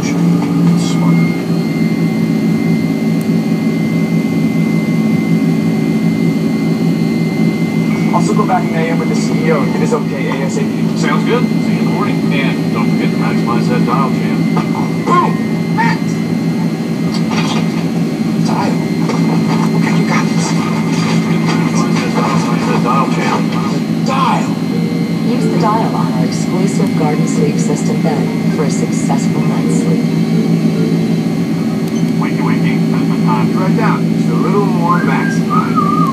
Also go back in AM with the CEO. It is okay ASAP. Sounds good. See you in the morning. And don't forget to maximize that dial jam. our exclusive Garden Sleep System bed for a successful night's sleep. Wakey, wakey. That's my time. Right down. Just a little more maximize.